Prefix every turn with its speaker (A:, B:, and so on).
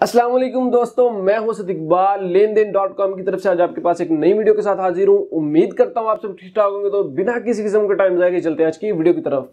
A: असलम दोस्तों, मैं हूँ सद इकबाल लेन देन डॉट कॉम की तरफ़ से आज आपके पास एक नई वीडियो के साथ हाजिर हूँ। उम्मीद करता हूँ आप सब ठीक ठाक होंगे तो बिना किसी किस्म के टाइम जाएगा चलते हैं आज की वीडियो की तरफ़।